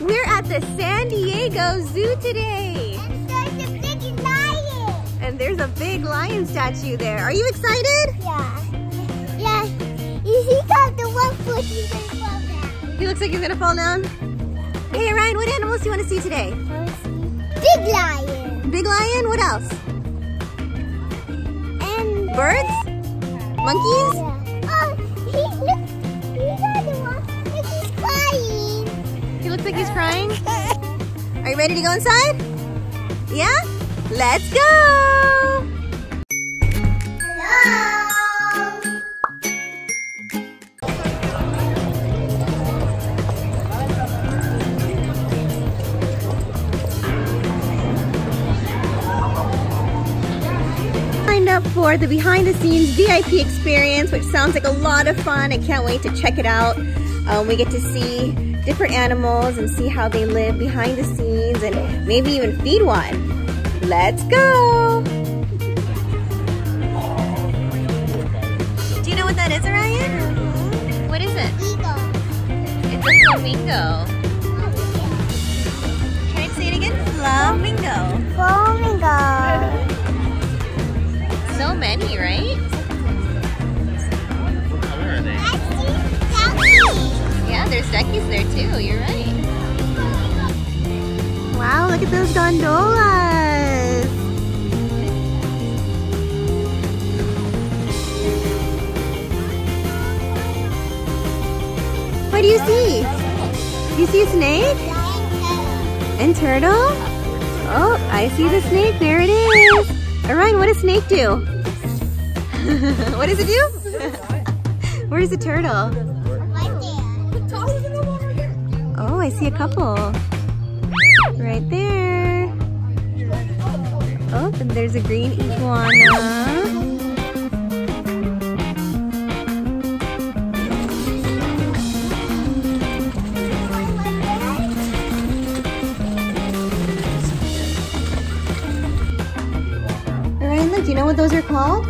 We're at the San Diego Zoo today. And there's a big lion. And there's a big lion statue there. Are you excited? Yeah. Yeah. See got the one foot he's gonna fall down. He looks like he's gonna fall down. Hey Ryan, what animals do you want to see today? Big lion. Big lion, what else? And Birds? Monkeys? Yeah. Oh, he look. He looks like he's crying. Are you ready to go inside? Yeah? Let's go! For the behind the scenes VIP experience, which sounds like a lot of fun. I can't wait to check it out. Um, we get to see different animals and see how they live behind the scenes and maybe even feed one. Let's go! Do you know what that is, Arayan? What is it? Eagle. It's a flamingo. Try to say it again. Flamingo. Flamingo. So many, right? Yeah, there's duckies there too. You're right. Wow, look at those gondolas. What do you see? You see a snake? And turtle? Oh, I see the snake. There it is. Arayan, what does snake do? what does it do? Where's the turtle? Oh, I see a couple. Right there. Oh, and there's a green iguana. Ryan, do you know what those are called?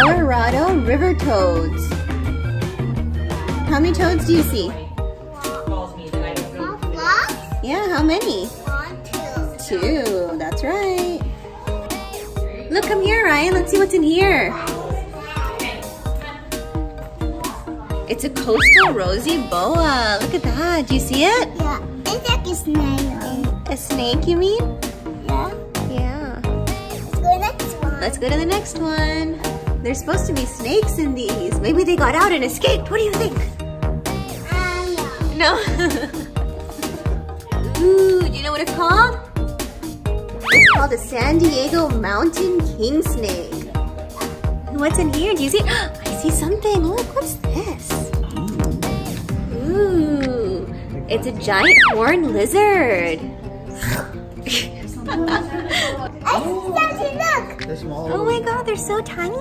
Colorado river toads. How many toads do you see? Yeah, how many? Two, Two, that's right. Look, come here, Ryan. Let's see what's in here. It's a coastal rosy boa. Look at that. Do you see it? Yeah, it's like a snail. A snake, you mean? Yeah. Yeah. Let's go next one. Let's go to the next one. There's supposed to be snakes in these. Maybe they got out and escaped. What do you think? Um, no. No. Ooh, do you know what it's called? It's called a San Diego Mountain King Snake. What's in here? Do you see? I see something. Look, what's this? Ooh, it's a giant horned lizard. I. They're small. Oh my god, they're so tiny.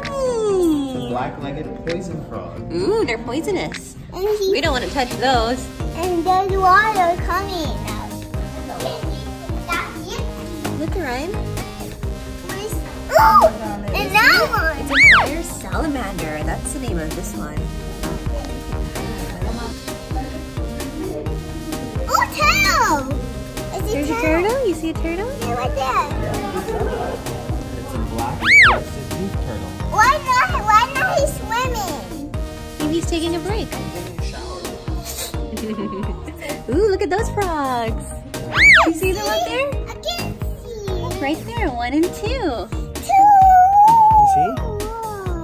Black-legged poison frog. Ooh, they're poisonous. He, We don't want to touch those. and there's water coming out. That's it. Look, Ryan. Oh, and that one. It's a fire salamander. That's the name of this one. Oh, tail. Is it There's a turtle. You see a turtle? Yeah, right there. It's a black-breasted turtle. Why not? Why not he swimming? Maybe he's taking a break. Taking a shower. Ooh, look at those frogs. You see them up there? I can see. Right there, one and two. Two. You see?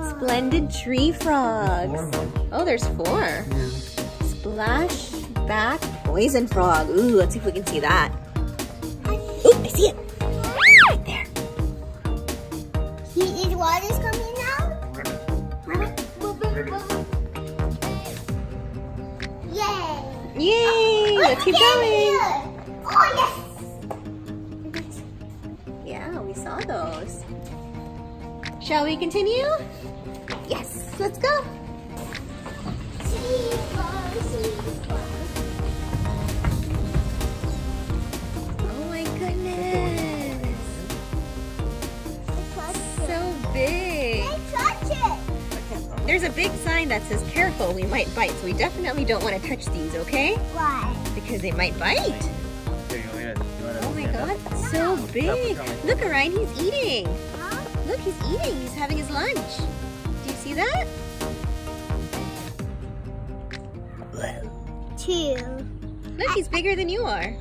Splendid tree frogs. Oh, there's four. Splash back poison frog. Ooh, let's see if we can see that. Ooh, I see it. He is coming out. Yay! Yay! Let's keep going. Oh yes! Yeah, we saw those. Shall we continue? Yes, let's go. Oh big. Hey, touch it! There's there's a big sign that says careful, we might bite. So we definitely don't want to touch these, okay? Why? Because they might bite. Here, you want me to- you want to Oh my god, it's so big. Look, Arayan, he's eating. Look, he's eating. He's having his lunch. Do you see that? Two. Look, he's bigger than you are.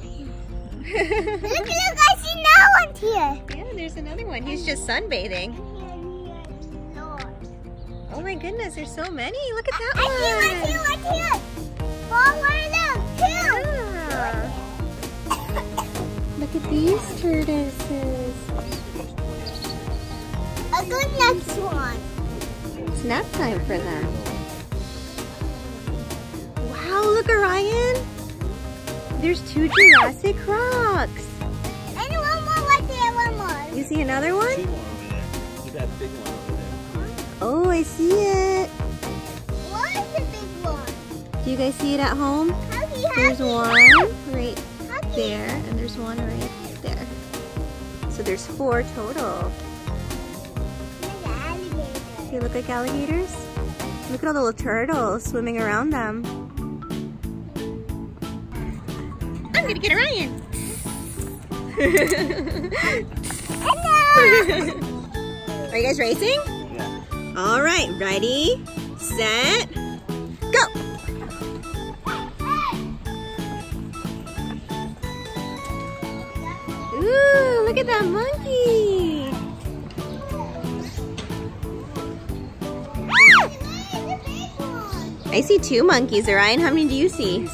Look, look, I see now one here. yeah, there's another one. He's just sunbathing. Oh my goodness, there's so many. Look at that one! I see one, one. two, one here. Four, one, look, two. Look at these tortoises. I'll go next one. It's nap time for them. Wow, look, Arayan. There's two Jurassic rocks. And one more right there, one more. You see another See one? one over there. See that big one over there. Oh, I see it. What is the big one? Do you guys see it at home? There's one right there, and there's one right there. So there's four total. They look like alligators. Look at all the little turtles swimming around them. I'm gonna get Arayan. Hello. Are you guys racing? All right, ready, set, go. Ooh, look at that monkey. I see two monkeys, Arayan. How many do you see?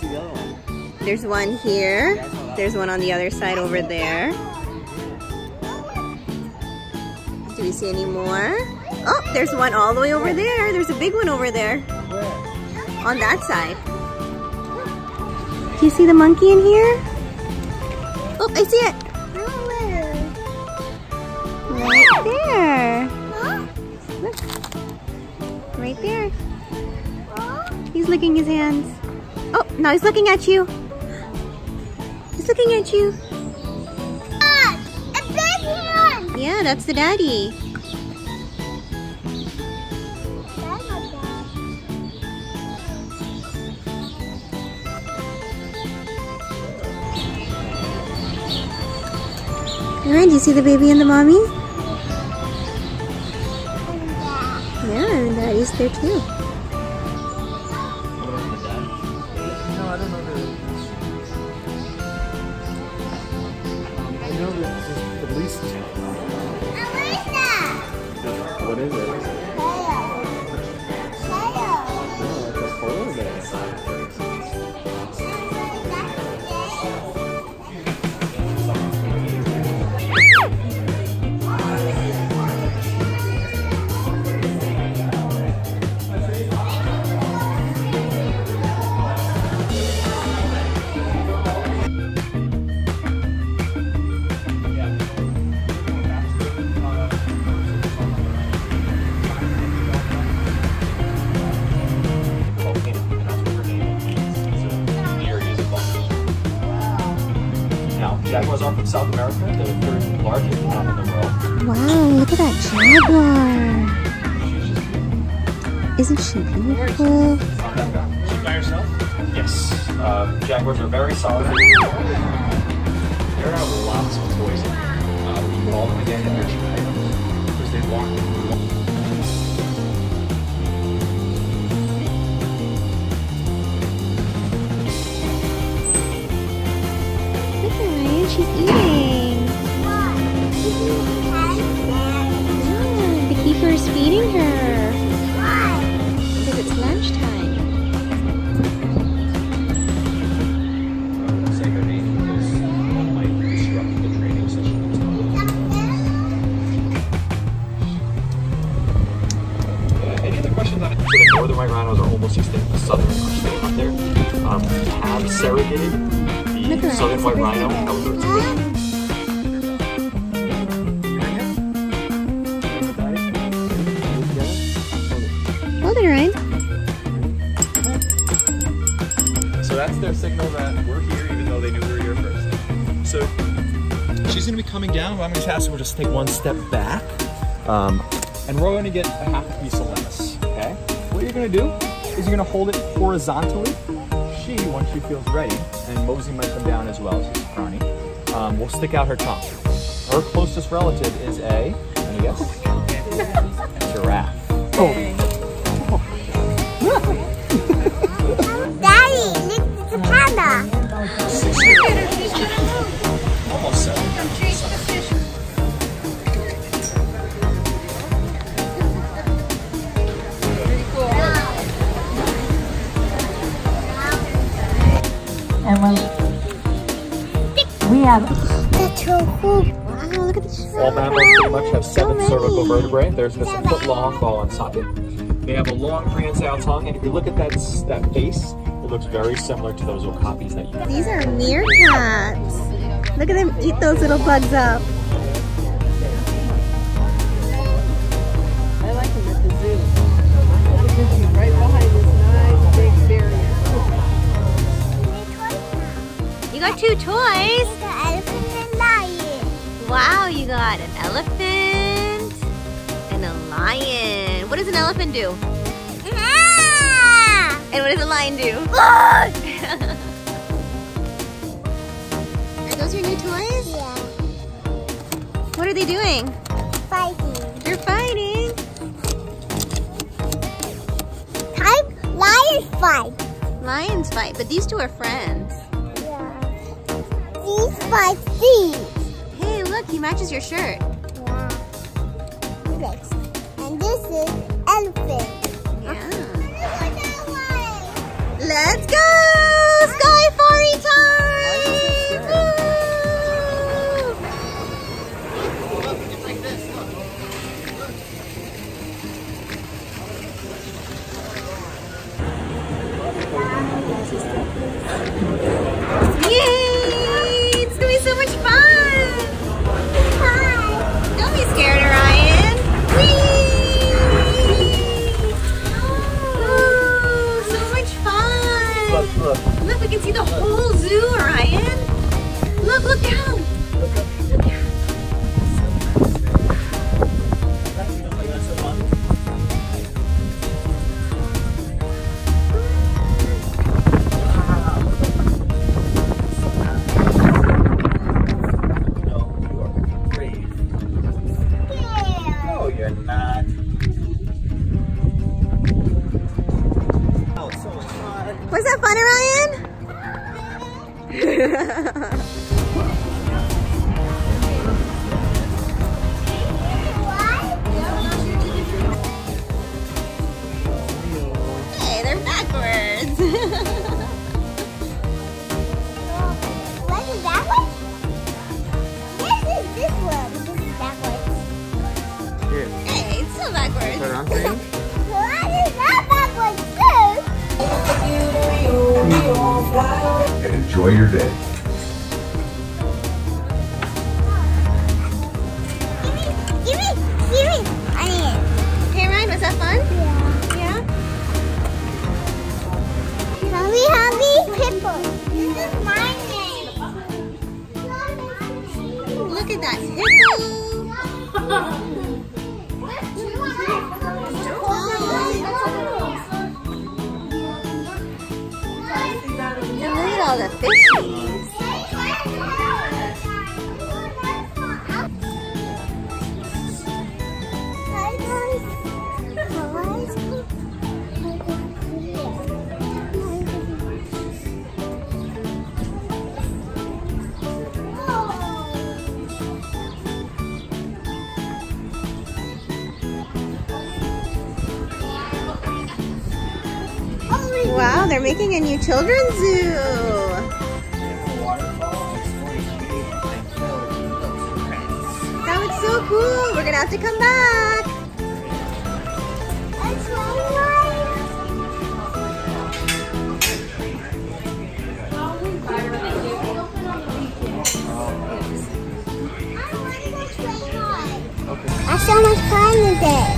There's one here. There's one on the other side over there. Do we see any more? Oh, there's one all the way over there. There's a big one over there on that side. Do you see the monkey in here? Oh, I see it. Right there. Look. Right there. He's licking his hands. Oh, now he's looking at you. He's looking at you. Yeah, that's the daddy. Alright, do you see the baby and the mommy? Yeah, and daddy's there too. Jaguars are from South America. They're the third largest cat in the world. Wow, look at that jaguar. Isn't she beautiful? She by herself? Yes. Uh, jaguars are very solid. There are lots of toys in here. Uh, we call them again energy items because they walk. She's eating. Yeah, the keeper is feeding her because the northern white rhinos are almost extinct. The southern are still out there. Um, have around, southern white rhino. birthday However, it's with Hold it, Ryan. So that's their signal that we're here, even though they knew we were here first. So she's gonna be coming down. What I'm gonna ask her, we'll just take one step back. Um, and we're gonna get a half a piece of lettuce, okay? what you're gonna do is you're gonna hold it horizontally. She, once she feels ready, and Mosey might come down as well, she's Ronnie, um, will stick out her tongue. Her closest relative is a, any guess? Giraffe. And when we have That's so cool. Wow, look at this. All mammals pretty much have seven many. cervical vertebrae. There's this a foot long ball on socket. They have a long prehensile tongue, and if you look at that that face, it looks very similar to those okapis that you. These are meerkats. Look at them eat those little bugs up. Got an elephant and a lion. What does an elephant do? Ah! And what does a lion do? Are those your new toys? Yeah, What are they doing? fighting. They're fighting. Type lion fight. Lions fight, but these two are friends. Yeah. These fight these. He matches your shirt. Yeah. And this is elephant. Yeah. Look that way. Let's go! That fun? Yeah. Yeah? Hurry, hurry, pimple. This is my name. Look at that hippo. And look at all the fishies. They're making a new children's zoo. That looks so cool. We're gonna have to come back. I saw my fun today.